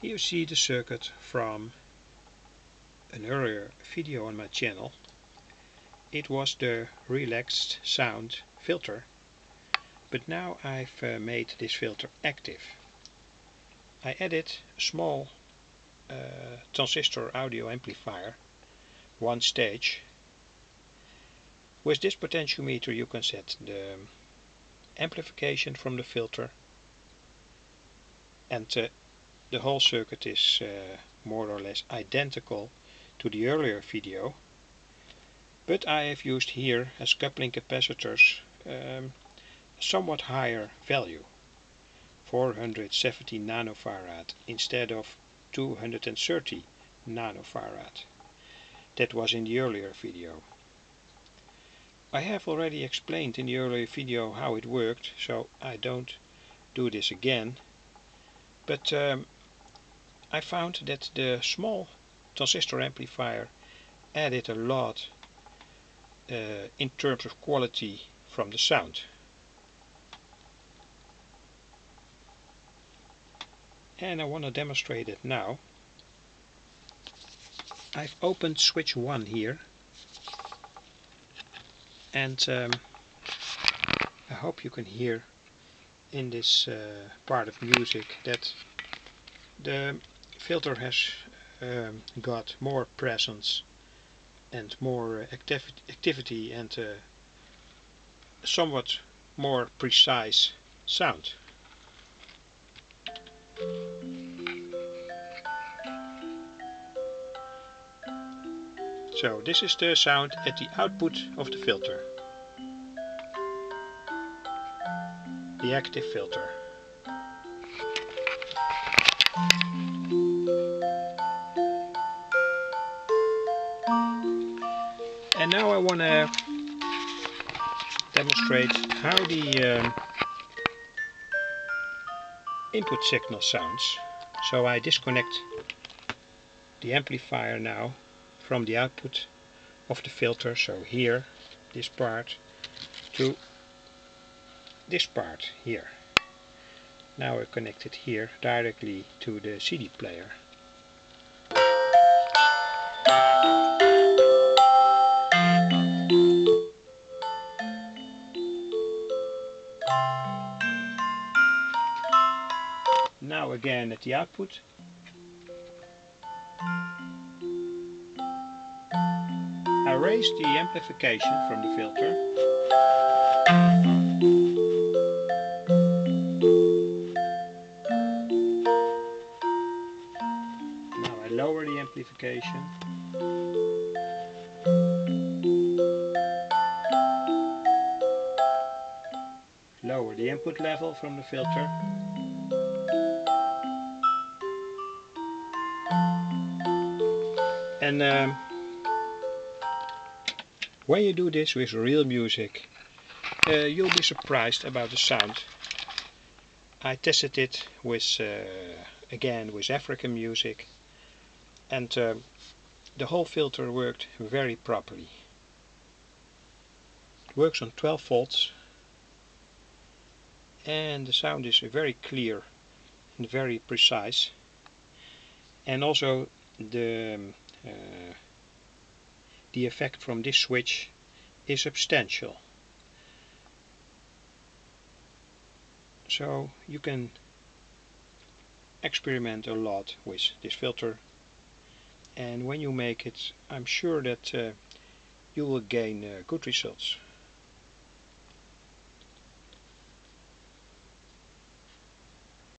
Here you see the circuit from an earlier video on my channel. It was the relaxed sound filter but now I've uh, made this filter active. I added a small uh, transistor audio amplifier one stage with this potentiometer you can set the amplification from the filter and uh, the whole circuit is uh, more or less identical to the earlier video but I have used here as coupling capacitors um, a somewhat higher value 470 nanofarad instead of 230 nanofarad. That was in the earlier video. I have already explained in the earlier video how it worked so I don't do this again. But um, I found that the small transistor amplifier added a lot uh, in terms of quality from the sound. And I want to demonstrate it now. I've opened switch 1 here and um, I hope you can hear in this uh, part of music that the filter has um, got more presence and more activi activity and uh, somewhat more precise sound. So this is the sound at the output of the filter. The active filter. And now I want to demonstrate how the um, input signal sounds. So I disconnect the amplifier now from the output of the filter, so here, this part, to this part here. Now I connect it here directly to the CD player. Again at the output I raise the amplification from the filter. Now I lower the amplification. Lower the input level from the filter. And um, when you do this with real music, uh, you'll be surprised about the sound. I tested it with, uh, again, with African music, and uh, the whole filter worked very properly. It works on 12 volts, and the sound is very clear and very precise. And also the um, the effect from this switch is substantial. So you can experiment a lot with this filter and when you make it I'm sure that uh, you will gain uh, good results.